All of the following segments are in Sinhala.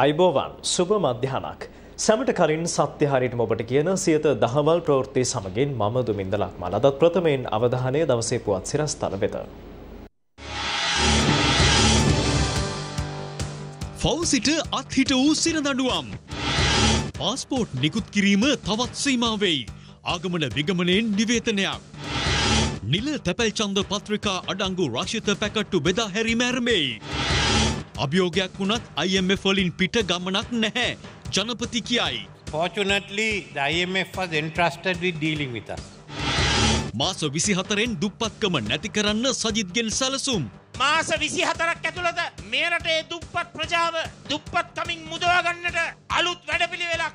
අයිබෝවන් සුබ මධ්‍යහනක්. සැමට කලින් සත්‍ය හරිටම ඔබට කියන සියත දහවල් ප්‍රවෘත්ති සමගින් මම දුමින්දලක් මලදත් ප්‍රථමයෙන් අවධානය දවසේ පුවත් සිරස්තල වෙත. ෆවසිට අත්හිට වූ සිරදඩුවම්. පාස්පෝට් නිකුත් කිරීම තවත් සීමාවෙයි. ආගමන විගමනයෙන් නිවේතනයක්. නිල තැපැල් චන්ද පත්‍රිකා අඩංගු රක්ෂිත පැකට්ටු බෙදා හැරිමැරමෙයි. අභියෝගයක් වුණත් IMF වලින් පිට ගමනක් නැහැ. ජනපති කියයි. Fortunately, the IMF was entrusted with dealing with us. මාස විසිහතරෙන් දුප්පත්කම නැති කරන්න සජිත්ගෙන් සැලසුම්. මාස විසි හතරක් ඇතුළත මේරටේ දුප්පත් ප්‍රජාව දුප්පත් කමින් මුදවාගන්නට අලුත් වැඩපිළිවෙලක්.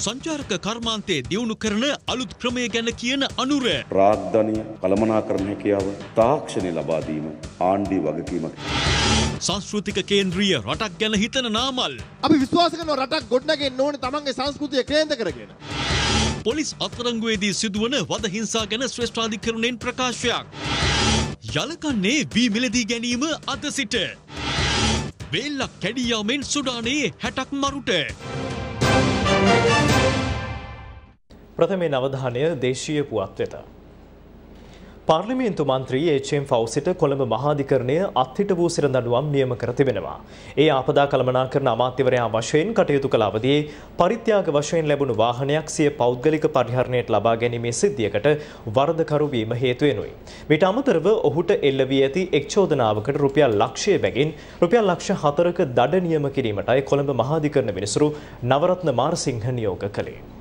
සංචාරක කර්මාන්තයේ දියුණු කරන අලුත් ක්‍රමය ගැන කියන අනුර. ප්‍රාග්ධනය කළමනාකරන හැකියාව තාක්ෂණය ලබාදීම ආණ්ඩි වගකීමක්. සංස්කෘතික කේන්ද්‍රීය රටක් ගැන හිතන නාමල්. අපි විශ්වාස කරන රටක් ගොඩනගෙන් ඕන තමන්ගේ සංස්කෘතිය කේන්ද්‍ර කරගෙන. පොලිස් අත්තරංගුවේදී සිදුවන වද හිංසා ගැන ශ්‍රේෂ්ඨාධිකරණයෙන් ප්‍රකාශයක්. යලකන්නේ වී මිලදී ගැනීම අද සිට. වේල්ලක් කැඩියාමෙන් සුඩානයේ හැටක් මරුට. ප්‍රථමයෙන් අවධානය දේශීය පුවත් වෙත. පාර්ලිමේන්තු මන්ත්‍රී එච්.එම්. ෆවුසිට කොළඹ මහාධිකරණය අත්හිට වූ සිරදඬුවම් නියම කර තිබෙනවා. ඒ ආපදා කළමනාකරන අමාත්‍යවරයා වශයෙන් කටයුතු කළ අවදියේ පරිත්‍යාග වශයෙන් ලැබුණු වාහනයක් සිය පෞද්ගලික පරිහරණයට ලබා ගැනීමේ සිද්ධියකට වරදකරු වීම හේතු වෙනුයි. මීට අමතරව ඔහුට එල්ල වී ඇති එක් චෝදනාවකට රුපියල් ලක්ෂය බැගින් රුපියල් ලක්ෂ 4ක දඩ නියම කිරීමටයි කොළඹ මහාධිකරණ මිනිසුරු නවරත්න මාරසිංහ නියෝග කළේ.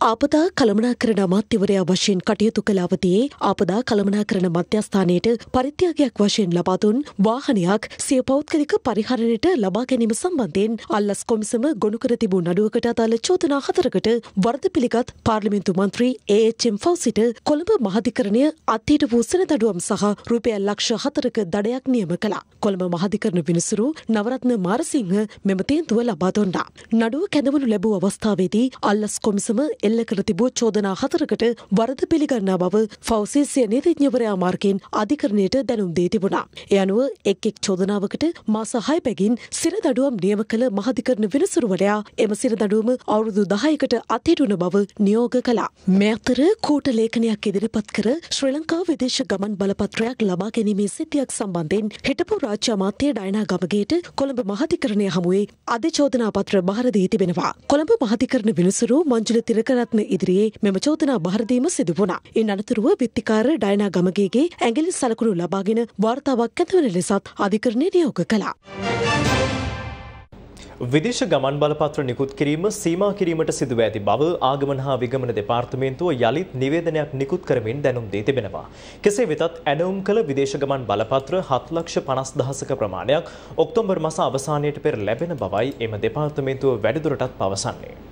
ආපදා කළමනාකරන අමාත්‍යවරයා වශයෙන් කටයුතු කළ අවතියේ ආපදා කළමනාකරන මධ්‍යස්ථානයට පරිත්‍යාගයක් වශයෙන් ලබා දුන් වාහනයක් සිය පෞද්ගලික පරිහරණයට ලබා ගැනීම සම්බන්ධයෙන් අල්ලස් කොමිසම ගොනු කර තිබූ නඩුවකට අදාළ චෝදනා හතරකට වරද පිළිගත් පාර්ලිමේන්තු මන්ත්‍රී ඒ.එච්.එම්. ෆෞසිට කොළඹ මහධිකරණය අත්හිට වූ සෙනදඩුවම් සහ රුපියල් ලක්ෂ හතරක දඩයක් නියම කළා. කොළඹ මහධිකරණ විනිසුරු නවරත්න මාරසිංහ මෙම තීන්දුව ලබා දුන්නා. නඩුව කැඳවනු ලැබූ අවස්ථාවේදී අල්ලස් කොමිසම එල්ල කර තිබූ චෝදනා හතරකට වරද පිළිගන්නා බව ෆෞසේසිය නීතිඥවරයා මාර්ගයෙන් අධිකරණයට දැනුම් දී තිබුණා. ඒ අනුව එක් එක් චෝදනාවකට මාස 6 බැගින් සිර දඩුවම් නියම කළ මහධිකරණ විනිසුරුවරයා එම සිර දඩුවම අවුරුදු 10කට අත්හිටුන බව නියෝග කළා. මේ අතර කූට ලේඛනයක් ඉදිරිපත් කර ශ්‍රී ලංකා විදේශ ගමන් බලපත්‍රයක් ලබා ගැනීමේ සිද්ධියක් සම්බන්ධයෙන් හිටපු රාජ්‍ය අමාත්‍ය ඩයනා ගමගේට කොළඹ මහධිකරණය හමුවේ අධිචෝදනා පත්‍ර බහර දී තිබෙනවා. කොළඹ මහධිකරණ විනිසුරු මංජුල තිරකරත්න ඉදිරියේ මෙම චෝදනා බහරදීම සිදු වුණා. ඉන් අනතුරුව විත්තිකාර ඩයනා ගමගේගේ ඇඟිලි සලකුණු ලබාගෙන වාර්තාවක් ඇතිවන ලෙසත් අධිකරණය නියෝග කළා. විදේශ ගමන් බලපත්‍ර නිකුත් කිරීම සීමා කිරීමට සිදුව ඇති බව ආගමන හා විගමන දෙපාර්තමේන්තුව යළිත් නිවේදනයක් නිකුත් කරමින් දැනුම් දී තිබෙනවා. කෙසේ වෙතත් ඇනවුම් කළ විදේශ ගමන් බලපත්‍ර 7,50,000ක ප්‍රමාණයක් ඔක්තෝබර් මාස අවසානයට පෙර ලැබෙන බවයි එම දෙපාර්තමේන්තුව වැඩිදුරටත් පවසන්නේ.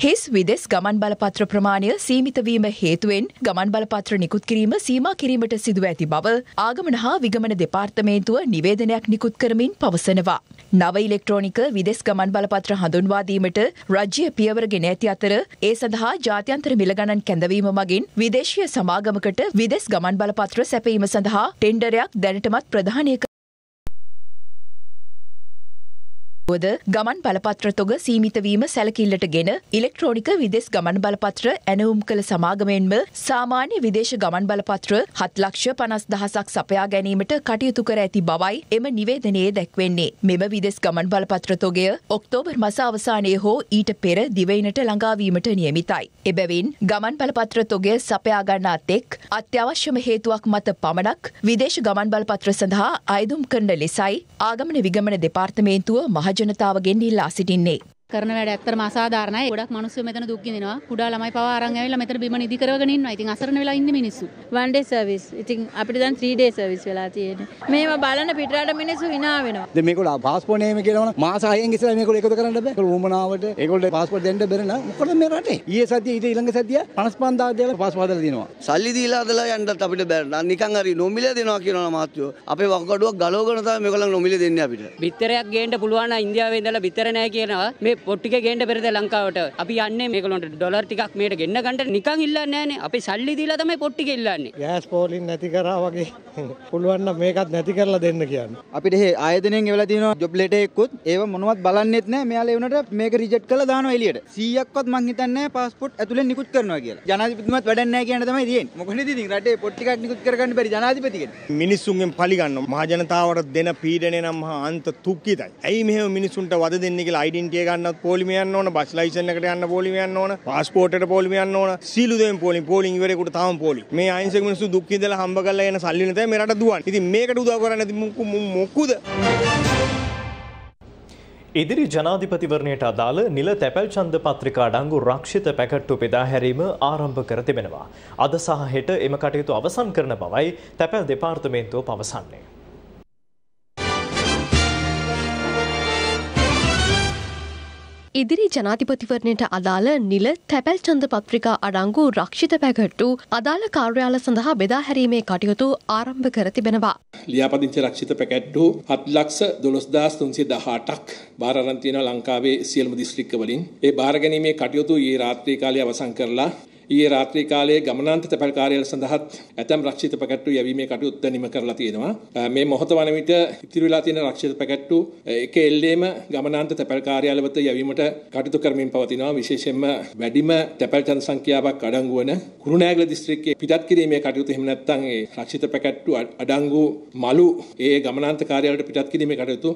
හිස් විදෙස් ගමන් බලපත්‍ර ප්‍රමාණය සීමිත වීම හේතුවෙන් ගමන් බලපත්‍ර නිකුත් කිරීම සීමා කිරීමට සිදුව ඇති බව ආගමන හා විගමන දෙපාර්තමේන්තුව නිවේදනයක් නිකුත් කරමින් පවසනවා. නව ඉලෙක්ට්‍රෝනික විදෙස් ගමන් බලපත්‍ර හඳුන්වා දීමට රජ්‍ය පියවර ගෙන ඇති අතර ඒ සඳහා ජාත්‍යන්තර මිල ගණන් කැඳවීම මගින් විදේශීය සමාගමකට විදෙස් ගමන් බලපත්‍ර සැපීම සඳහා ටෙන්ඩරයක් දැනටමත් ප්‍රධානය වද ගමන් බලපත්‍ර තොග සීමිත වීම සැලකිල්ලට ගෙන ඉලෙක්ට්‍රෝනික විදෙස් ගමන් බලපත්‍ර ඇනවුම් කළ සමාගමෙන්ම සාමාන්‍ය විදේශ ගමන් බලපත්‍ර හත් ලක්ෂ පනස් දහසක් සපයා ගැනීමට කටයුතු කර ඇති බවයි එම නිවේදනයේ දැක්වෙන්නේ. මෙම විදෙස් ගමන් බලපත්‍ර තොගය ඔක්තෝබර් මස අවසානයේ හෝ ඊට පෙර දිවයිනට ළඟාවීමට නියමිතයි. එබැවින් ගමන් බලපත්‍ර තොගය සපයා ගන්නාත් එක් අත්‍යවශ්‍යම හේතුවක් මත පමණක් විදේශ ගමන් බලපත්‍ර සඳහා අයදුම් කරන ලෙසයි ආගමන විගමන දෙපාර්තමේන්තුව මහ ජනතාවගෙන් ඉල්ලා සිටින්නේ. කරන වැඩ ඇත්තටම අසාධාරණයි. ගොඩක් මිනිස්සු මෙතන දුක් විඳිනවා. කුඩා ළමයි පවා අරන් ඇවිල්ලා මෙතන බිම නිදි කරගෙන ඉන්නවා. ඉතින් අසරණ වෙලා ඉන්නේ මිනිස්සු. one day service. ඉතින් අපිට දැන් 3 day service වෙලා තියෙන්නේ. මේව බලන පිටරට මිනිස්සු hina වෙනවා. දැන් මේගොල්ලෝ පාස්පෝර්ට් නේම කියනවනම් මාස 6න් ඉස්සෙල්ලා මේගොල්ලෝ එකතු කරන්න බෑ. ඒගොල්ලෝ උමනාවට ඒගොල්ලෝ පාස්පෝර්ට් දෙන්න බැරි නම් මොකද මේ රටේ? ඊයේ සතිය ඊට ඊළඟ සතිය 55000 දෙලා පාස්පෝර්ට් හදලා දිනවා. සල්ලි දීලා හදලා යන්නත් අපිට බෑ. නිකන් හරි නොමිලේ දෙනවා කියනවා මාත්‍යෝ. අපේ වකඩුවක් ගලවගෙන තමයි මේගොල්ලන් නොමිලේ දෙන්නේ අපිට. බිත්තරයක් ගේන්න පුළුවන් නම් ඉන්දියාවේ ඉඳලා බිත්තර නැහැ කියනවා. මේ පොට්ටික ගේන්න පෙරද ලංකාවට? අපි යන්නේ මේගොල්ලන්ට ඩොලර් ටිකක් මේට ගෙන්න ගන්න නිකන් ඉල්ලන්නේ නැහනේ අපි සල්ලි දීලා තමයි පොට්ටික ඉල්ලන්නේ. ගෑස් පෝලින් නැති කරා වගේ. පුළුවන් නම් මේකත් නැති කරලා දෙන්න කියන්නේ. අපිට ඒ ආයතනයෙන් එවලා තියෙනවා ජොබ් ලෙටර් එකකුත්. ඒව මොනවත් බලන්නෙත් නැහැ. මෙයාලා ඒ වුණාට මේක රිජෙක්ට් කරලා දානවා එළියට. 100ක්වත් මං හිතන්නේ પાස්පෝර්ට් ඇතුලෙන් නිකුත් කරනවා කියලා. ජනාධිපතිතුමත් වැඩක් නැහැ කියන තමයි තියෙන්නේ. මොකද ඉතින් රටේ පොත් ටිකක් නිකුත් කරගන්න බැරි ජනාධිපතිගෙන් මිනිස්සුන්ගෙන් පලිගන්න මහජනතාවට දෙන පීඩනය නම් මහා අන්ත තුක්කිතයි. ඇයි මෙහෙම මිනිසුන්ට වද දෙන්න කියලා අයිඩෙන්ටිය ගන්නත් පොලිම යන්න ඕන බස් ලයිසන් එකට යන්න පොලිම යන්න ඕන පාස්පෝර්ට් පොලිම යන්න ඕන සීලු දෙයින් පොලිම පොලින් ඉවරේකට තාම පොලි මේ අහිංසක මිනිස්සු දුක් විඳලා හම්බ කරලා එන සල්ලි නැතයි මේ රට දුවන්නේ ඉතින් මේකට උදව් කරන්නේ නැති මොකුද ඉදිරි ජනාධිපතිවරණයට අදාළ නිල තැපැල් ඡන්ද පත්‍රිකා අඩංගු රක්ෂිත පැකට්ටු බෙදා හැරීම ආරම්භ කර තිබෙනවා. අද සහ හෙට එම කටයුතු අවසන් කරන බවයි තැපැල් දෙපාර්තමේන්තුව පවසන්නේ. ඉදිරි ජනාධිපතිවරණයට අදාළ නිල තැපැල් චන්ද පත්‍රිකා අඩංගු රක්ෂිත පැකට්ටු අදාළ කාර්යාල සඳහා බෙදා හැරීමේ කටයුතු ආරම්භ කර තිබෙනවා. ලියාපදිංචි රක්ෂිත පැකැට්ටු හත් ලක්ෂ දොළොස්දාස් තුන්සිය දහටක් භාරරන් තියෙනවා ලංකාවේ සියලුම දිස්ත්‍රික්කවලින්. ඒ භාරගැනීමේ කටයුතු ඊයේ රාත්‍රී කාලයේ අවසන් කරලා ඊයේ රාත්‍රී කාලයේ ගමනාන්ත තැපැල් කාර්යාල සඳහාත් ඇතැම් රක්ෂිත පැකැට්ටු යැවීමේ කටයුත්ත නිම කරලා තියෙනවා. මේ මොහොත වන විට ඉතිරි වෙලා තියෙන රක්ෂිත පැකැට්ටු එක එල්ලේම ගමනාන්ත තැපැල් කාර්යාල වෙත යැවීමට කටයුතු කරමින් පවතිනවා. විශේෂයෙන්ම වැඩිම තැපැල් ඡන්ද සංඛ්‍යාවක් අඩංගු වන කුරුණෑගල දිස්ත්‍රික්කයේ පිටත් කිරීමේ කටයුතු එහෙම නැත්නම් ඒ රක්ෂිත පැකැට්ටු අඩංගු මලු ඒ ගමනාන්ත කාර්යාලයට පිටත් කිරීමේ කටයුතු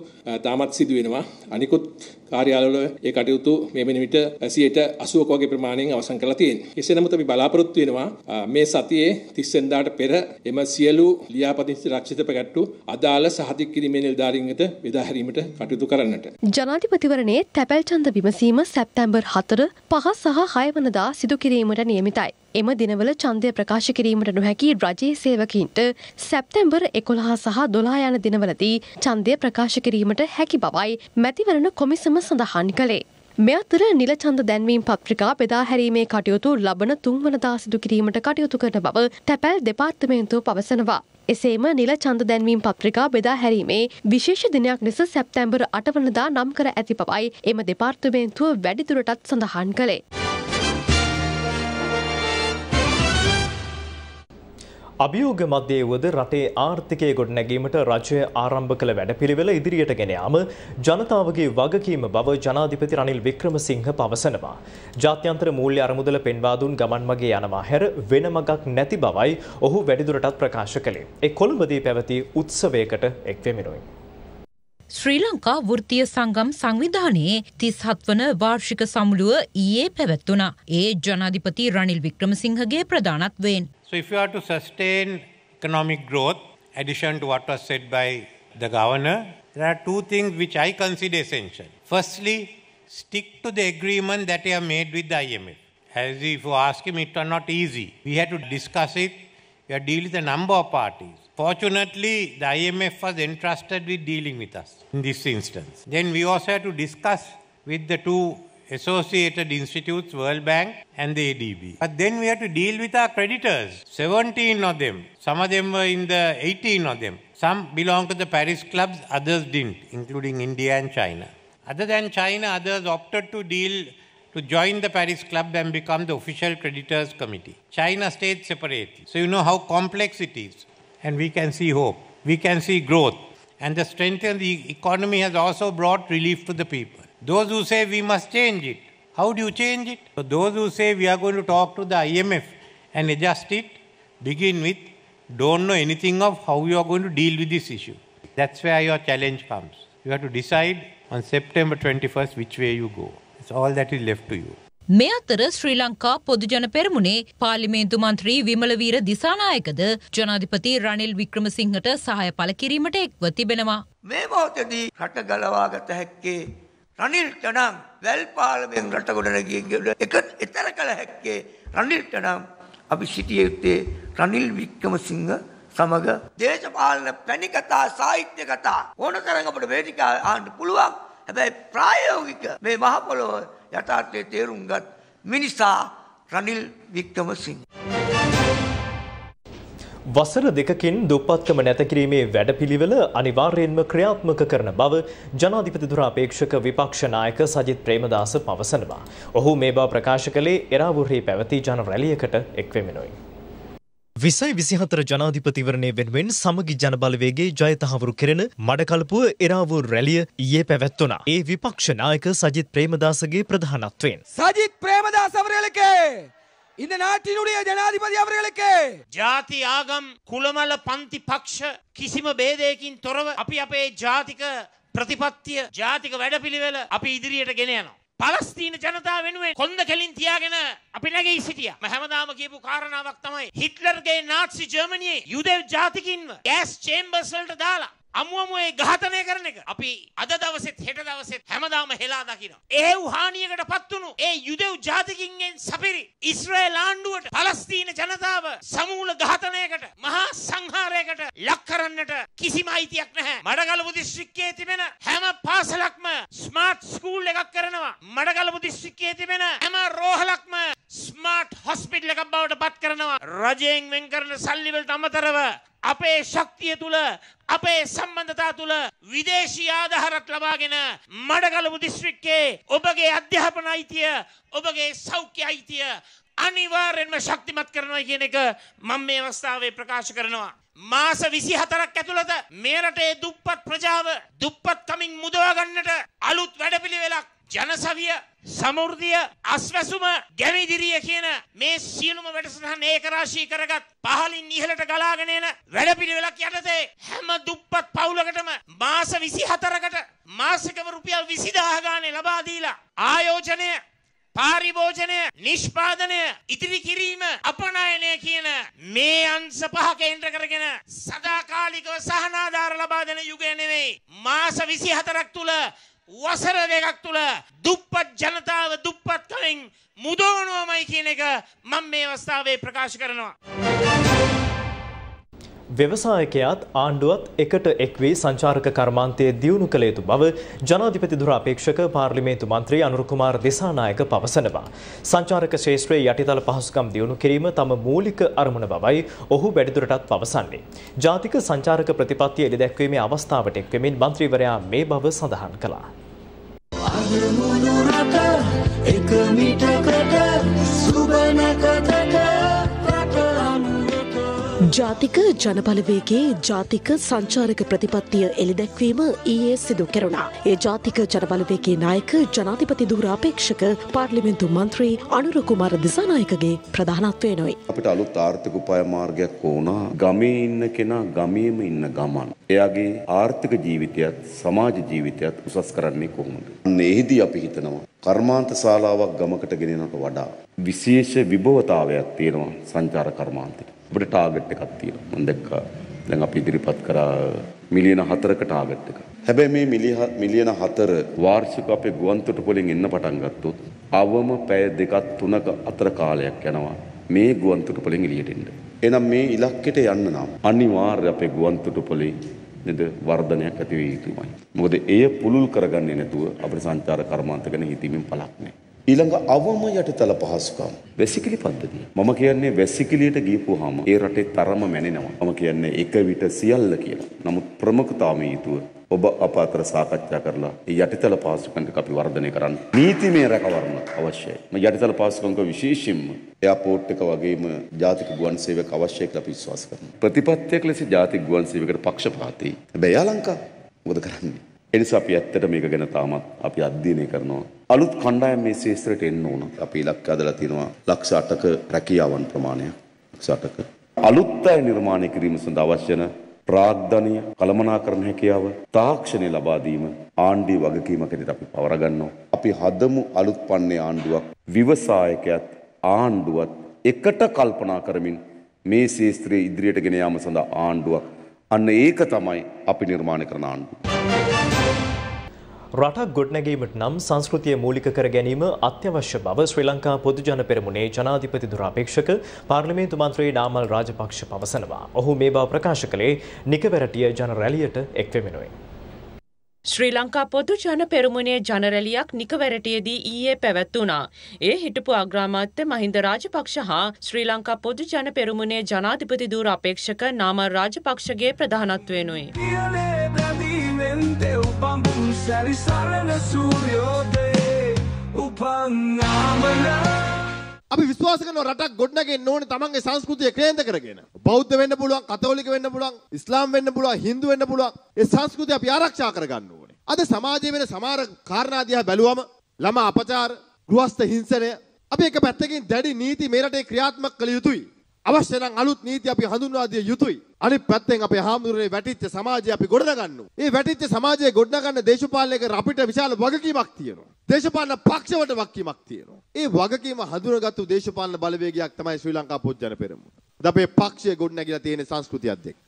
තාමත් සිදු වෙනවා. අනිකුත් කාර්යාලවල ඒ කටයුතු මේ වෙන විට 80ක වගේ ප්‍රමාණයෙන් අවසන් කරලා තියෙනවා. එසේ නමුත් අපි බලාපොරොත්තු වෙනවා මේ සතියේ 30 වෙනිදාට පෙර එම සියලු ලියාපදිංචි රක්ෂිත පැකට්ටු අදාළ සහතික කිරීමේ නිලධාරීන්ට බෙදා හැරීමට කටයුතු කරන්නට. ජනාධිපතිවරණයේ තැපැල් ඡන්ද විමසීම සැප්තැම්බර් 4 5 සහ 6 වනදා සිදු කිරීමට නියමිතයි. එම දිනවල ඡන්දය ප්‍රකාශ කිරීමට නොහැකි රජයේ සේවකීන්ට සැප්තැම්බර් 11 සහ 12 යන දිනවලදී ඡන්දය ප්‍රකාශ කිරීමට හැකි බවයි මැතිවරණ කොමිසම සඳහන් කළේ. මෙ අතර නිල ඡන්ද දැන්වීම් පත්‍රිකා බෙදා හැරීමේ කටයුතු ලබන තුන්වනදා සිදු කිරීමට කටයුතු කරන බව තැපැල් දෙපාර්තමේන්තුව පවසනවා. එසේම නිල ඡන්ද දැන්වීම් පත්‍රිකා බෙදා හැරීමේ විශේෂ දිනයක් ලෙස සැප්තැම්බර් 8 වනදා නම් කර ඇති බවයි එම දෙපාර්තමේන්තුව වැඩිදුරටත් සඳහන් කළේ. අභියෝග මධ්‍යයේ වුවද රටේ ආර්ථිකය ගොඩනැගීමට රජය ආරම්භ කළ වැඩපිළිවෙල ඉදිරියට ගෙන යාම ජනතාවගේ වගකීම බව ජනාධිපති රනිල් වික්‍රමසිංහ පවසනවා. ජාත්‍යන්තර මූල්‍ය අරමුදල පෙන්වා දුන් ගමන් මගේ යනවා හැර වෙන මගක් නැති බවයි ඔහු වැඩිදුරටත් ප්‍රකාශ කළේ. ඒ කොළඹදී පැවති උත්සවයකට එක් වෙමිනුයි. ශ්‍රී ලංකා වෘතිය සංගම් සංවිධානයේ තිස්හත් වන වාර්ෂික සමුළුව ඊයේ පැවැත්වුණා. ඒ ජනාධිපති රනිල් වික්‍රමසිංහගේ ප්‍රධානත්වයෙන්. So if you are to sustain economic growth, addition to what was said by the governor, there are two things which I consider essential. Firstly, stick to the agreement that you have made with the IMF. As if you ask him, it was not easy. We had to discuss it. We had to deal with a number of parties. Fortunately, the IMF was entrusted with dealing with us in this instance. Then we also had to discuss with the two associated institutes, World Bank and the ADB. But then we had to deal with our creditors, 17 of them. Some of them were in the 18 of them. Some belong to the Paris clubs, others didn't, including India and China. Other than China, others opted to deal to join the Paris Club and become the official creditors committee. China stayed separately. So you know how complex it is. And we can see hope. We can see growth. And the strength of the economy has also brought relief to the people. Those who say we must change it, how do you change it? So those who say we are going to talk to the IMF and adjust it, begin with don't know anything of how you are going to deal with this issue. That's where your challenge comes. You have to decide on September 21st which way you go. It's all that is left to you. මේ අතර ශ්‍රී ලංකා පොදුජන පෙරමුණේ පාර්ලිමේන්තු මන්ත්‍රී විමලවීර දිසානායකද ජනාධිපති රනිල් වික්‍රමසිංහට සහය පළ කිරීමට එක්ව තිබෙනවා. මේ මොහොතදී රට ගලවාගත හැක්කේ රනිල්ට නම් වැල් පාලමෙන් රට ගොඩනගිය එක එතර කළ හැක්කේ රනිල්ට නම් අපි සිටිය යුත්තේ රනිල් වික්‍රමසිංහ සමග දේශපාලන පැණි කතා සාහිත්‍ය කතා. ඕන තරම් අපිට වේදිකා ආන්න පුළුවන්. හැබැයි ප්‍රායෝගික මේ මහ පොළොව යථාර්ථයේ තේරුම් ගත් මිනිසා රනිල් වික්‍රමසිංහ. වසර දෙකකින් දුප්පත්කම නැතකිරීමේ වැඩපිළිවෙල අනිවාර්යෙන්ම ක්‍රියාත්මක කරන බව ජනාධිපතිතුරා අපේක්ෂක විපක්ෂනායක සජිත් ප්‍රේමදාස පවසනවා. ඔහු මේ බව ප්‍රකාශ කළේ එරාවුරේ පැවති ජන රැලියකට එක්වෙමෙනුයි. විසයි විසිහතර ජනාධිපතිවරණය වෙනුවෙන් සමගි ජනබලවේගේ ජයතහවුරු කෙරෙන මඩකලපුව එරාවූ රැලිය ඊයේ පැවැත්වනා. ඒ විපක්ෂනායක සජිත් ප්‍රේමදාසගේ ප්‍රධානත්වයෙන්. සජිත් ප්‍රේමදාසවරලකේ! இந்த நாட்டினுடைய ஜனாதிபதி அவர்களுக்கு ජාති ආගම් කුළමල පන්ති පක්ෂ කිසිම බේදයකින් තොරව අපි අපේ ජාතික ප්‍රතිපත්තිය ජාතික වැඩපිළිවෙල අපි ඉදිරියට ගෙන යනවා. පලස්තීන ජනතාව වෙනුවෙන් කොන්ද කෙලින් තියාගෙන අපි නැගී සිටිය හැමදාම කියපු කාරණාවක් තමයි හිට්ලර්ගේ නාත්සි ජර්මනියේ යුදෙව් ජාතිකින්ව ගෑස් චේම්බර්ස්වලට දාලා අමුවමුවේ ඝාතනය කරන එක අපි අද දවසෙත් හෙට දවසෙත් හැමදාම හෙලා දකිනවා. එහෙව් හානියකට පත්වුණු ඒ යුදෙව් ජාතිකින්ගෙන් සපිරි ඉස්රේල් ආණ්ඩුවට පලස්තීන ජනතාව සමූල ඝාතනයකට මහා සංහාරයකට ලක් කරන්නට කිසිම අයිතියක් නැහැ. මඩගලපු දිස්ත්‍රික්කයේ තිබෙන හැම පාසලක්ම ස්මාර්ට් ස්කූල් එකක් කරනවා. මඩගලපු දිස්ත්‍රික්කයේ තිබෙන හැම රෝහලක්ම ස්මාර්ට් හොස්පිටල් එකක් බවට පත් කරනවා. රජයෙන් වෙන් කරන සල්ලි වලට අමතරව අපේ ශක්තිය තුළ අපේ සම්බන්ධතා තුළ විදේශී ආධහරත් ලබාගෙන මඩගලපු දිස්ත්‍රික්කේ ඔබගේ අධ්‍යාපන අයිතිය ඔබගේ සෞඛ්‍ය අයිතිය අනිවාර්යෙන්ම ශක්තිමත් කරනවා කියන එක මම මේ අවස්ථාවේ ප්‍රකාශ කරනවා. මාස විසි හතරක් ඇතුළත මේ රටේ දුප්පත් ප්‍රජාව දුප්පත් කමින් මුදවා ගන්නට අලුත් වැඩපිළිවෙලක් ජනසවිය සමෘද්ධිය අස්වැසුම ගැමිදිරිය කියන මේ සියලුම වැඩසටහන් ඒකරාශී කරගත් පහලින් ඉහළට ගලාගෙන එන වැඩපිළිවෙලක් යටතේ හැම දුප්පත් පවුලකටම මාස 24කට මාසිකව රුපියල් 20000 ගානේ ලබා දීලා ආයෝජනය පාරිභෝජනය නිෂ්පාදනය ඉදිරි කිරීම අපනයනය කියන මේ අංශ පහ කේන්ද්‍ර කරගෙන සදාකාලිකව සහනාධාර ලබා දෙන යුගය නෙවෙයි. මාස 24ක් තුල වසර දෙකක් තුළ දුප්පත් ජනතාව දුප්පත් කලින් මුදවනුවමයි කියන එක මම මේ අවස්ථාවේ ප්‍රකාශ කරනවා. ව්‍යවසායකයාත් ආණ්ඩුවත් එකට එක්වී සංචාරක කර්මාන්තය දියුණු කළ යුතු බව ජනාධිපතිදුර අපේක්ෂක පාර්ලිමේන්තු මන්ත්‍රී අනුරකුමාර දිසානායක පවසනවා. සංචාරක ශේෂත්‍රයේ යටිතල පහසුකම් දියුණු කිරීම තම මූලික අරමුණ බවයි ඔහු වැඩිදුරටත් පවසන්නේ. ජාතික සංචාරක ප්‍රතිපත්තිය එළිදැක්වීමේ අවස්ථාවට එක්වෙමින් මන්ත්‍රීවරයා මේ බව සඳහන් කළා. එක මිටකට ජාතික ජනබලවේගේ ජාතික සංචාරක ප්‍රතිපත්තිය එළිදැක්වීම ඊයේ සිදු කෙරුණා. ඒ ජාතික ජනබලවේගේ නායක ජනාධිපති ධූරාපේක්ෂක පාර්ලිමෙන්තු මන්ත්‍රී අනුර කුමාර දිසානායකගේ ප්‍රධානත්වය නොයි. අපිට අලුත් ආර්ථික උපාය මාර්ගයක් වුණා ගමේ ඉන්න කෙනා ගමේම ඉන්න ගමන්. එයාගේ ආර්ථික ජීවිතයත් සමාජ ජීවිතයත් උසස් කරන්නේ කොහොමද? අන්න එහිදී අපි හිතනවා කර්මාන්ත ශාලාවක් ගමකට ගෙනෙනට වඩා විශේෂ විභවතාවයක් තියෙනවා සංචාර කර්මාන්තෙට. අපිට ටාගට් එකක් තියෙනවා. මම දැක්කා දැන් අපි ඉදිරිපත් කරා මිලියන 4ක ටාගට් එක. හැබැයි මේ මිලියන 4 වාර්ෂික අපේ ගුවන්තොටුපොලින් එන්න පටන් ගත්තොත් අවම පැය දෙකක් තුනක අතර කාලයක් යනවා මේ ගුවන්තොටුපොලින් එළියට එන්න. එහෙනම් මේ ඉලක්කයට යන්න නම් අනිවාර්ය අපේ ගුවන්තොටුපොලේ නේද වර්ධනයක් ඇති වෙ යුතුමයි. මොකද එය පුළුල් කරගන්නේ නැතුව අපේ සංචාර කර්මාන්ත ගැන හිතීමෙන් පළක් නැහැ. ඊළඟ අවම යටිතල පහසුකම් වැසිකිලි පද්ධතිය. මම කියන්නේ වැසිකිලියට ගියපුවාම ඒ රටේ තරම මැනෙනවා. මම කියන්නේ එක විට සියල්ල කියලා. නමුත් ප්‍රමුඛතාවයේ යුතුව ඔබ අප අතර සාකච්ඡා කරලා ඒ යටිතල පහසුකම් ටික අපි වර්ධනය කරන්න. නීතිමය රැකවරණ අවශ්‍යයි. මම යටිතල පහසුකම් විශේෂයෙන්ම එයාපෝට් එක වගේම ජාතික ගුවන් සේවක අවශ්‍යයි කියලා අපි විශ්වාස කරනවා. ප්‍රතිපත්තියක් ලෙස ජාතික ගුවන් සේවකට පක්ෂපාතී. හැබැයි යා ලංකා මොකද කරන්නේ? එනිසා අපි ඇත්තට මේක ගැන තාමත් අපි අධ්‍යයනය කරනවා. අලුත් කණ්ඩායම් මේ ශේත්‍රයට එන්න ඕන. අපි ඉලක්ක අදලා තියෙනවා ලක්ෂ 8ක රැකියාවන් ප්‍රමාණයක්. ලක්ෂ 8ක. අලුත් අය නිර්මාණය කිරීම සඳහා අවශ්‍ය වන ප්‍රාග්ධනය කළමනාකරණ හැකියාව තාක්ෂණය ලබා දීම ආණ්ඩුවේ වගකීමක් හැටියට අපි පවර ගන්නවා. අපි හදමු අලුත් පන්නේ ආණ්ඩුවක් ව්‍යවසායකයත් ආණ්ඩුවත් එකට කල්පනා කරමින් මේ ශේත්‍රයේ ඉදිරියට ගෙන යාම සඳහා ආණ්ඩුවක් අන්න ඒක තමයි අපි නිර්මාණය කරන ආණ්ඩුව. රටක් ගොඩනැගීමට නම් සංස්කෘතිය මූලික කර ගැනීම අත්‍යවශ්‍ය බව ශ්‍රී ලංකා පොදුජන පෙරමුණේ ජනාධිපති දුරාපේක්ෂක පාර්ලිමේන්තු මන්ත්‍රී නාමල් රාජපක්ෂ පවසනවා. ඔහු මේ බව ප්‍රකාශ කළේ නිකවැරටිය ජන රැලියට එක්වෙමිනුයි. ශ්‍රී ලංකා පොදු ජන පෙරමුණේ ජනරැලියක් නිකවැරටියේදී ඊයේ පැවැත්වුණා. ඒ හිටපු අග්‍රාමාත්‍ය මහින්ද රාජපක්ෂ හා ශ්‍රී ලංකා පොදු ජන පෙරමුණේ ජනාධිපති දූර අපේක්ෂක නාම රාජපක්ෂගේ ප්‍රධානත්වයෙනුයි. සැරිසරන සූර්යෝදයේ උපංආමනා අපි විශ්වාස කරන රටක් ගොඩනගෙන්න ඕනේ තමන්ගේ සංස්කෘතිය කේන්ද්‍ර කරගෙන. බෞද්ධ වෙන්න පුළුවන්, කතෝලික වෙන්න පුළුවන්, ඉස්ලාම් වෙන්න පුළුවන්, හින්දු වෙන්න පුළුවන්. ඒ සංස්කෘතිය අපි ආරක්ෂා කරගන්න ඕනේ. අද සමාජයේ වෙන සමහර කාරණා දිහා බැලුවම ළමා අපචාර, ගෘහස්ත හිංසනය අපි එක පැත්තකින් දැඩි නීති මේ රටේ ක්‍රියාත්මක කළ යුතුයි. අවශ්‍ය නම් අලුත් නීති අපි හඳුන්වා දිය යුතුයි. අනිත් පැත්තෙන් අපේ හාමුදුරනේ වැටිච්ච සමාජය අපි ගොඩනගන්න ඕනේ. මේ වැටිච්ච සමාජය ගොඩනගන්න දේශපාලනයක අපිට විශාල වගකීමක් තියෙනවා. දේශපාලන පක්ෂවලට වගකීමක් තියෙනවා. ඒ වගකීම හඳුනගත්තු දේශපාලන බලවේගයක් තමයි ශ්‍රී ලංකා පොත්ජන පෙරමුණ. අද අපේ පක්ෂය ගොඩනැගිලා තියෙන සංස්කෘතියත් එක්ක.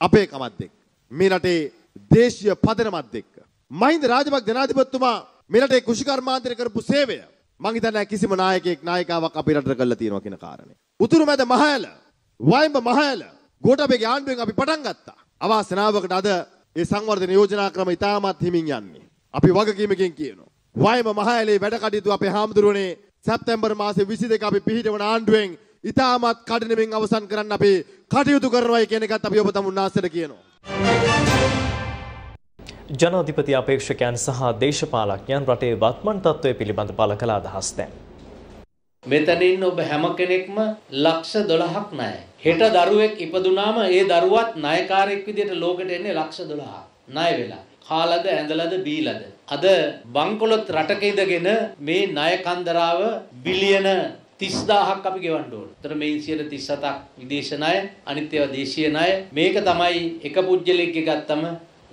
අපේ කමත් එක්ක. මේ රටේ දේශීය පදනමත් එක්ක. මහින්ද රාජපක්ෂ ජනාධිපතිතුමා මේ රටේ කෘෂිකර්මාන්තය කරපු සේවය මං හිතන්නේ කිසිම නායකයෙක් නායිකාවක් අපේ රටට කළා තියෙනවා කියන කාරණේ. උතුරු මැද මහයල, වයිඹ මහයල ගෝඨාභයගේ ආණ්ඩුවෙන් අපි පටන් ගත්තා. අවාසනාවකට අද ඒ සංවර්ධන යෝජනා ක්‍රම ඉතාමත් හිමින් යන්නේ. අපි වගකීමකින් කියනවා. වයිඹ මහයලේ වැඩ කටයුතු අපේ හාමුදුරුවනේ සැප්තැම්බර් මාසේ 22 අපි පිහිටවන ආණ්ඩුවෙන් ඉතාමත් කඩිනමින් අවසන් කරන්න අපි කටයුතු කරනවායි කියන එකත් අපි ඔබ තමුන්නාසට කියනවා. ජනාධිපති අපේක්ෂකයන් සහ දේශපාලඥයන් රටේ වත්මන් තත්ත්වය පිළිබඳ පළ කළ අදහස් දැන්. මෙතනින් ඔබ හැම කෙනෙක්ම ලක්ෂ 12ක් ණයයි. හෙට දරුවෙක් ඉපදුනාම ඒ දරුවත් ණයකාරයෙක් විදිහට ලෝකෙට එන්නේ ලක්ෂ 12ක්. ණය වෙලා. කාලද ඇඳලද බීලද. අද බංකොලොත් රටක ඉඳගෙන මේ ණය කන්දරාව බිලියන 30000ක් අපි ගෙවන්න ඕන. ඒතර මේ 137ක් විදේශ ණය, අනිත් ඒවා දේශීය ණය. මේක තමයි එක පුජ්‍යලෙක්ගේ ගත්තම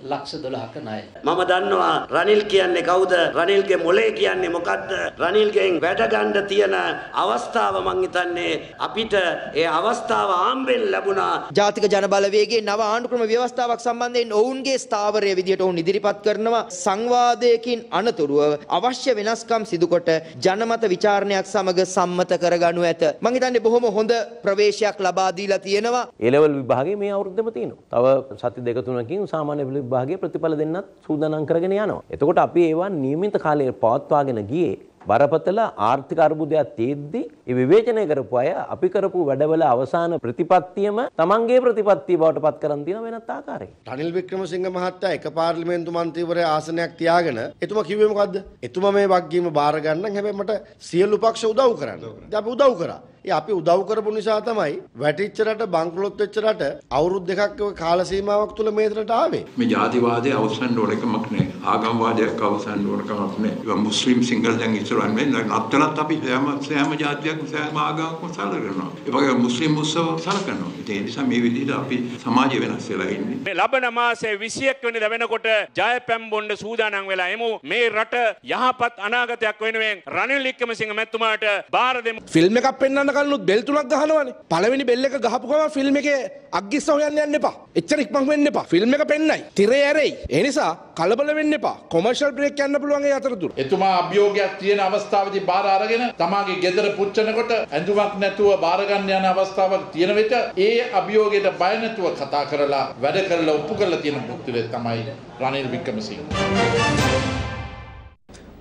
ලක්ෂ 12ක ණය. මම දන්නවා රනිල් කියන්නේ කවුද? රනිල්ගේ මොලේ කියන්නේ මොකද්ද? රනිල්ගෙන් වැඩ ගන්න තියෙන අවස්ථාව මං හිතන්නේ අපිට ඒ අවස්ථාව ආම්බෙන් ලැබුණා. ජාතික ජනබලවේගයේ නව ආණ්ඩුක්‍රම ව්‍යවස්ථාවක් සම්බන්ධයෙන් ඔවුන්ගේ ස්ථාවරය විදියට ඔවුන් ඉදිරිපත් කරනවා සංවාදයකින් අනතුරුව අවශ්‍ය වෙනස්කම් සිදුකොට ජනමත විචාරණයක් සමග සම්මත කරගනු ඇත. මං හිතන්නේ බොහොම හොඳ ප්‍රවේශයක් ලබා දීලා තියෙනවා. ඒ ලෙවල් විභාගයේ මේ අවුරුද්දම තියෙනවා. තව සති දෙක තුනකින් සාමාන්‍ය විභාගයේ ප්‍රතිඵල දෙන්නත් සූදානම් කරගෙන යනවා. එතකොට අපි ඒවා නියමිත කාලයේ පවත්වාගෙන ගියේ බරපතල ආර්ථික අර්බුදයක් තියෙද්දි ඒ විවේචනය කරපු අය අපි කරපු වැඩවල අවසාන ප්‍රතිපත්තියම තමන්ගේ ප්‍රතිපත්තිය බවට පත් කරන් තියෙන වෙනත් ආකාරයකින්. රනිල් වික්‍රමසිංහ මහත්තයා එක පාර්ලිමේන්තු මන්ත්‍රීවරයා ආසනයක් තියාගෙන එතුමා කිව්වේ මොකද්ද? එතුමා මේ වගකීම බාර ගන්න හැබැයි මට සියලු පක්ෂ උදව් කරන්න. ඉතින් අපි උදව් කරා. ඒ අපි උදව් කරපු නිසා තමයි වැටිච්ච රට බංකොලොත් වෙච්ච රට අවුරුදු දෙකක් කාල සීමාවක් තුල මේ රට ආවේ. මේ ජාතිවාදය අවසන් ඕන එකමක් නෑ. ආගම්වාදයක් අවසන් ඕන කමක් නෑ. මුස්ලිම් සිංහල දැන් ඉස්සරහන් මේ නත්තලත් අපි සෑම සෑම ජාතියක්ම සෑම ආගමක්ම සලකනවා. ඒ වගේ මුස්ලිම් උත්සව සලකනවා. ඒ නිසා මේ විදිහට අපි සමාජය වෙනස් වෙලා ඉන්නේ. මේ ලබන මාසයේ 21 වෙනිදා වෙනකොට ජයපැම් බොන්න සූදානම් වෙලා එමු. මේ රට යහපත් අනාගතයක් වෙනුවෙන් රනිල් වික්‍රමසිංහ මැතිතුමාට බාර දෙමු. ෆිල්ම් එකක් පෙන්වන්න කලිනුත් බෙල් තුනක් ගහනවනේ. පළවෙනි බෙල් එක ගහපු ගමන් ෆිල්ම් එකේ අග්ගිස්ස හොයන්න යන්න එපා. එච්චර ඉක්මන් වෙන්න එපා. ෆිල්ම් එක පෙන්නයි. තිරේ ඇරෙයි. ඒ නිසා කලබල වෙන්න එපා. කොමර්ෂල් බ්‍රේක් යන්න පුළුවන් ඒ අතරතුර. එතුමා අභියෝගයක් තියෙන අවස්ථාවේදී බාර අරගෙන තමාගේ ගෙදර පුච්චනකොට ඇඳුමක් නැතුව බාර ගන්න යන අවස්ථාවක් තියෙන විට ඒ අභියෝගයට බය නැතුව කතා කරලා වැඩ කරලා ඔප්පු කරලා තියෙන පුද්ගලයා තමයි රනිල් වික්‍රමසිංහ.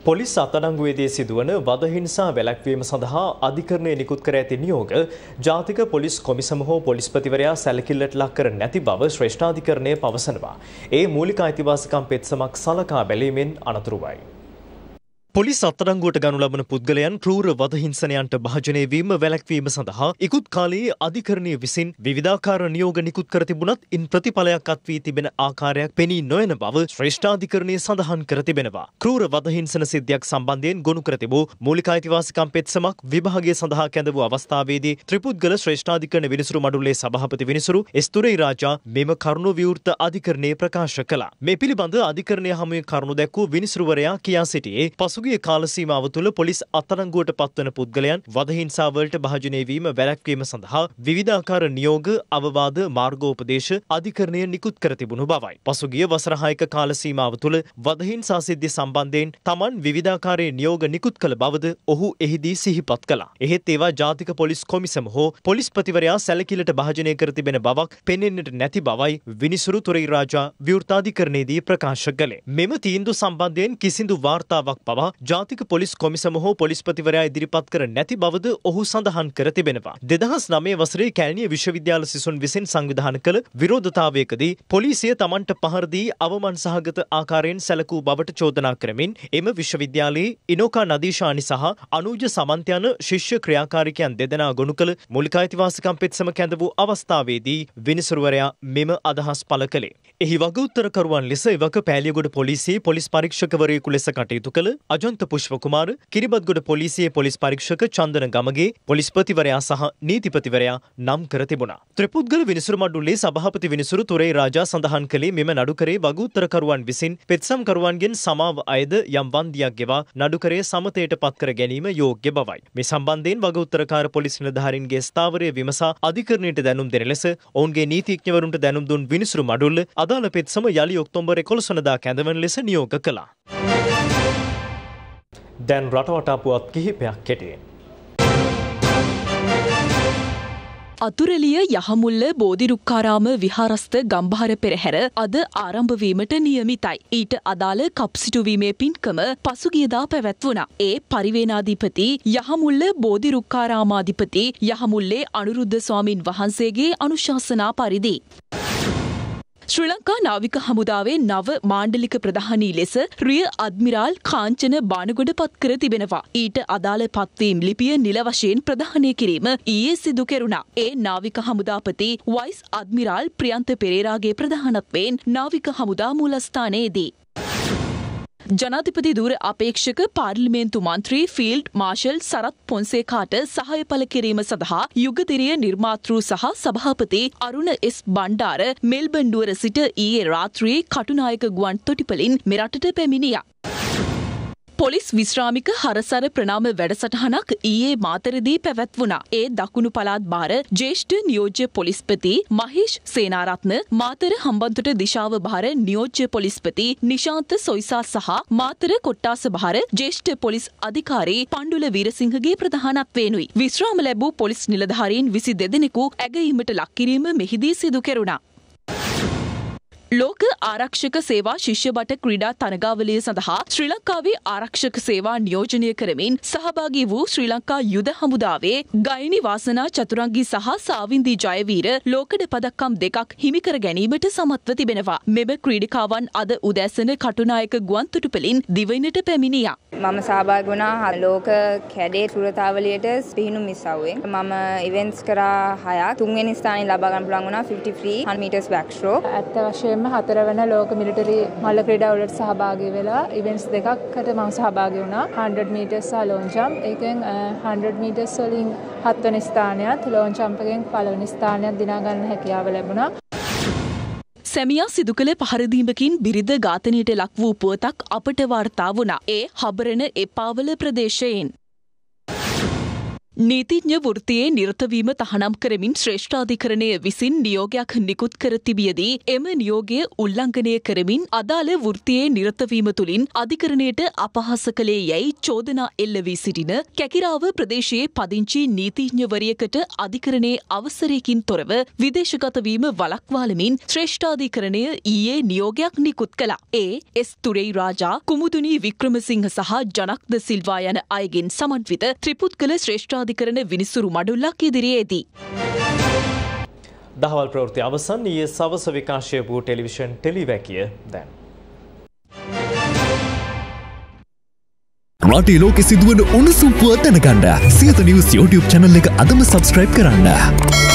පොලිස් අත්අඩංගුවේදී සිදුවන වදහිංසා වැළැක්වීම සඳහා අධිකරණය නිකුත් කර ඇති නියෝග ජාතික පොලිස් කොමිසම හෝ පොලිස්පතිවරයා සැලකිල්ලට ලක් කර නැති බව ශ්‍රේෂ්ඨාධිකරණය පවසනවා. ඒ මූලික අයිතිවාසිකම් පෙත්සමක් සලකා බැලීමෙන් අනතුරුවයි. පොලිස් අත්අඩංගුවට ගනු ලබන පුද්ගලයන් ක්‍රූර වදහිංසනයන්ට භාජනය වීම වැළැක්වීම සඳහා ඉකුත් කාලයේ අධිකරණය විසින් විවිධාකාර නියෝග නිකුත් කර තිබුණත් ඉන් ප්‍රතිඵලයක් අත් වී තිබෙන ආකාරයක් පෙනී නොයන බව ශ්‍රේෂ්ඨාධිකරණය සඳහන් කර තිබෙනවා. ක්‍රූර වදහිංසන සිද්ධියක් සම්බන්ධයෙන් ගොනු කර තිබූ මූලික අයිතිවාසිකම් පෙත්සමක් විභාගය සඳහා කැඳ වූ අවස්ථාවේදී ත්‍රිපුද්ගල ශ්‍රේෂ්ඨාධිකරණ විනිසුරු මඩුල්ලේ සභාපති විනිසුරු එස්තුරේ රාජා මෙම කරුණු විවෘත අධිකරණයේ ප්‍රකාශ කළා. මේ පිළිබඳ අධිකරණය හමුවේ කරුණු දැක්වූ විනිසුරුවරයා කියා සිටියේ පසු පසුගිය කාල සීමාව තුළ පොලිස් අත්අඩංගුවට පත්වන පුද්ගලයන් වදහිංසාවලට භාජනය වීම වැළැක්වීම සඳහා විවිධාකාර නියෝග අවවාද මාර්ගෝපදේශ අධිකරණය නිකුත් කර තිබුණු බවයි. පසුගිය වසර හයක කාල සීමාව තුළ වදහිංසා සිද්ධි සම්බන්ධයෙන් තමන් විවිධාකාරයේ නියෝග නිකුත් කළ බවද ඔහු එහිදී සිහිපත් කළා. එහෙත් ඒවා ජාතික පොලිස් කොමිසම හෝ පොලිස්පතිවරයා සැලකිලට භාජනය කර තිබෙන බවක් පෙනෙන්නට නැති බවයි විනිසුරු තුරේ රාජා ව්‍යවෘතාධිකරණයේදී ප්‍රකාශ කළේ. මෙම තීන්දුව සම්බන්ධයෙන් කිසිදු වාර්තාවක් පවා ජාතික පොලිස් කොමිසම හෝ පොලිස්පතිවරයා ඉදිරිපත් කර නැති බවද ඔහු සඳහන් කර තිබෙනවා. දෙදහස් නමේ වසරේ කැලණිය විශ්වවිද්‍යාල සිසුන් විසින් සංවිධාන කළ විරෝධතාවයකදී පොලිසිය තමන්ට පහරදී අවමන් සහගත ආකාරයෙන් සැලකූ බවට චෝදනා කරමින් එම විශ්වවිද්‍යාලයේ ඉනෝකා නදීශානි සහ අනූජ සමන්ත යන ශිෂ්‍ය ක්‍රියාකාරිකයන් දෙදෙනා ගොනු කළ මූලික අයිතිවාසිකම් පෙත්සම කැඳ වූ අවස්ථාවේදී විනිසුරුවරයා මෙම අදහස් පළ කළේ. එහි වගඋත්තරකරුවන් ලෙස එවක පෑලියගොඩ පොලිසියේ පොලිස් පරීක්ෂකවරයෙකු ලෙස කටයුතු කළ අජන්ත පුෂ්පකුමාර කිරිබත්ගොඩ පොලිසියේ පොලිස් පරීක්ෂක චන්දන ගමගේ පොලිස්පතිවරයා සහ නීතිපතිවරයා නම් කර තිබුණා. ත්‍රිපුද්ගල විනිසුරු මඩුල්ලේ සභාපති විනිසුරු තුරේ රාජා සඳහන් කළේ මෙම නඩුකරේ වගඋත්තරකරුවන් විසින් පෙත්සම්කරුවන්ගෙන් සමාව අයද යම් වන්දියක් ගෙවා නඩුකරේ සමතයට පත්කර ගැනීම යෝග්‍ය බවයි. මේ සම්බන්ධයෙන් වගඋත්තරකාර පොලිස් නිලධාරීන්ගේ ස්ථාවරය විමසා අධිකරණයට දැනුම් දෙන ලෙස ඔවුන්ගේ නීතිඥවරුන්ට දැනුම් දුන් විනිසුරු මඩුල්ල අදාළ පෙත්සම යළි ඔක්තොම්බර් 11 වනදා කැඳවන ලෙස නියෝග කළා. දැන් රටවටා පුවත් කිහිපයක් කෙටියෙන්. අතුරලිය යහමුල්ල බෝධිරුක්කාරාම විහාරස්ථ ගම්භාර පෙරහැර අද ආරම්භවීමට නියමිතයි. ඊට අදාළ කප්සිටුවීමේ පින්කම පසුගියදා පැවැත්වුණා. ඒ පරිවේනාධිපති යහමුල්ල බෝධිරුක්කාරාමාධිපති යහමුල්ලේ අනුරුද්ධ ස්වාමින් වහන්සේගේ අනුශාසනා පරිදි. ශ්‍රී ලංකා නාවික හමුදාවේ නව මාණ්ඩලික ප්‍රධානී ලෙස රිය අද්මිරාල් කාංචන බානගොඩ පත් කර තිබෙනවා. ඊට අදාළ පත්වීම් ලිපිය නිල වශයෙන් ප්‍රධානය කිරීම ඊයේ සිදු කෙරුණා. ඒ නාවික හමුදාපති වයිස් අද්මිරාල් ප්‍රියන්ත පෙරේරාගේ ප්‍රධානත්වයෙන් නාවික හමුදා මූලස්ථානයේදී. ජනාධිපති දුර අපේක්ෂක පාර්ලිමේන්තු මන්ත්‍රී ෆිල්ඩ් මාශල් සරත් පොන්සේකාට සහය පල කිරීම සඳහා යුගදිරිය නිර්මාතෘ සහ සභාපති අරුණ එස් බණ්ඩාර මෙල්බන්ඩුවර සිට ඊයේ රාත්‍රයේ කටුනායක ගුවන් තොටිපලින් මෙරටට පැමිණියා. පොලිස් විශ්‍රාමික හරසර ප්‍රනාම වැඩසටහනක් ඊයේ මාතරදී පැවැත්වුණා. ඒ දකුණු පළාත් භාර ජේෂ්ඨ නියෝජ්‍ය පොලිස්පති මහේෂ් සේනාරත්න මාතර හම්බන්තොට දිශාව භාර නියෝජ්‍ය පොලිස්පති නිශාන්ත සොයිසා සහ මාතර කොට්ටාස භාර ජේෂ්ඨ පොලිස් අධිකාරී පණ්ඩුල වීරසිංහගේ ප්‍රධානත්වයෙනුයි. විශ්‍රාම ලැබූ පොලිස් නිලධාරීන් විසි දෙදෙනෙකු ඇගීමට ලක්කිරීම මෙහිදී සිදු කෙරුණා. ලෝක ආරක්ෂක සේවා ශිෂ්‍ය බට ක්‍රීඩා තනගාවලිය සඳහා ශ්‍රී ලංකාවේ ආරක්ෂක සේවා නියෝජනය කරමින් සහභාගී වූ ශ්‍රී ලංකා යුද හමුදාවේ ගයිනි වාසනා චතුරංගී සහ සාවින්දී ජයවීර ලෝකඩ පදක්කම් දෙකක් හිමිකර ගැනීමට සමත්ව තිබෙනවා. මෙම ක්‍රීඩිකාවන් අද උදැසන කටුනායක ගුවන්තොටුපලින් දිවයිනට පැමිණියා. මම සහභාගී වුණා ලෝක කැඩේ සුරතාවලියට පිහිනුම් මිස්සව්වෙන්. මම ඉවෙන්ට්ස් කරා හයක් තුන්වෙනි ස්ථානය ලබා ගන්න පුළුවන් වුණා 50 free 100 meters back stroke. ඇත්ත වශයෙන්ම හතරවන ලෝක මිලිටරි මල්ල ක්‍රීඩා වලට සහභාගී වෙලා ඉවෙන්ට්ස් දෙකකට මම සහභාගී වුණා 100 meters සහ ලෝන් ජම්ප්. ඒකෙන් 100 meters වලින් හත්වෙනි ස්ථානයත් ලෝන් ජම්ප් එකෙන් පළවෙනි ස්ථානයත් දිනා ගන්න හැකියාව ලැබුණා. සැමියා සිදු කළ පහරදීමකින් බිරිඳ ඝාතනයට ලක් වූ පුවතක් අපට වාර්තා වුණා. ඒ හබරන එපාවල ප්‍රදේශයෙන්. නීතිඥ වෘතියේ නිරතවීම තහනම් කරමින් ශ්‍රේෂ්ඨාධිකරණය විසින් නියෝගයක් නිකුත් කර තිබියදී එම නියෝගය උල්ලංඝනය කරමින් අදාළ වෘතියේ නිරතවීම තුළින් අධිකරණයට අපහාස කළේ යැයි චෝදනා එල්ල වී සිටින කැකිරාව ප්‍රදේශයේ පදිංචි නීතිඥවරියකට අධිකරණයේ අවසරයකින් තොරව විදේශගතවීම වලක්වාලමින් ශ්‍රේෂ්ඨාධිකරණය ඊයේ නියෝගයක් නිකුත් කළා. ඒ එස් තුරෙයි රාජා කුමුදුනී වික්‍රමසිංහ සහ ජනක්ද සිල්වා යන අයගෙන් සමන්විත ත්‍රිපුද්ගල ශ්‍රේෂ්ඨාධිකරණ විනිසුරු මඩුල්ලක් ඉදිරියේදී. දහවල් ප්‍රවෘත්ති අවසන් ඊයේ සවස විකාශය වූ ටෙලිවිෂන් ටෙලිවැකිය දැන්. රටේ ලෝකෙ සිදුවන උණුසුම් පුවත් දැනගන්න සියත නිවස් YouTube channel එක අදම subscribe කරන්න.